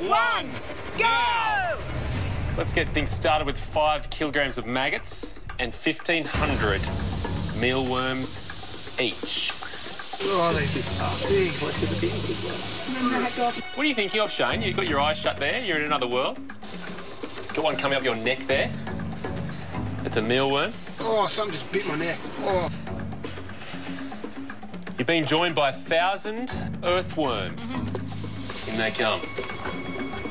one, go! Let's get things started with five kilograms of maggots and 1,500 mealworms each. Oh, they stink. What are you thinking of, Shane? You've got your eyes shut there. You're in another world. Got one coming up your neck there. It's a mealworm. Oh, something just bit my neck. Oh. You've been joined by a thousand earthworms. In they come.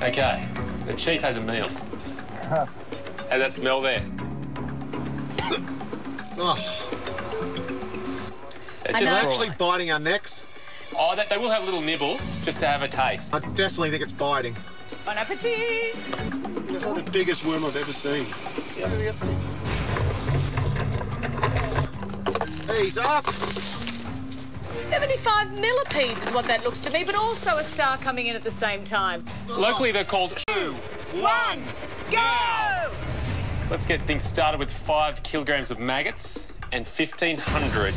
Okay, the chief has a meal. How's that smell there? Oh, It I just they're actually biting our necks. Oh, they, they will have a little nibble just to have a taste. I definitely think it's biting. Bon appetit! It's like the biggest worm I've ever seen. Ease up. 75 millipedes is what that looks to me, but also a star coming in at the same time. Locally, they're called two, One, go! Let's get things started with five kilograms of maggots and 1,500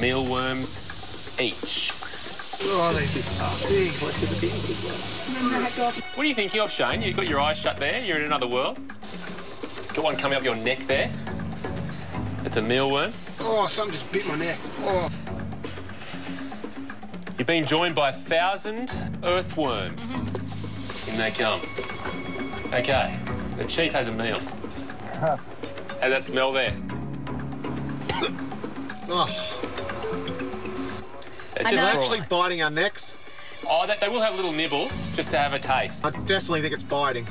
mealworms each. Oh, they stink. What are you thinking of, Shane? You've got your eyes shut there. You're in another world. Got one coming up your neck there. It's a mealworm. Oh, something just bit my neck. Oh. You've been joined by a thousand earthworms. In they come. Okay, the chief has a meal. How's that smell there? Oh, It I just they're actually biting our necks. Oh, they, they will have a little nibble just to have a taste. I definitely think it's biting.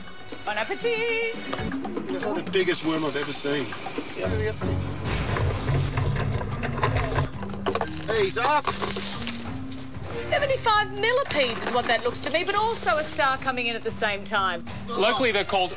Bon appetit! It's like the biggest worm I've ever seen. Ease up. 75 millipedes is what that looks to me, but also a star coming in at the same time. Locally, they're called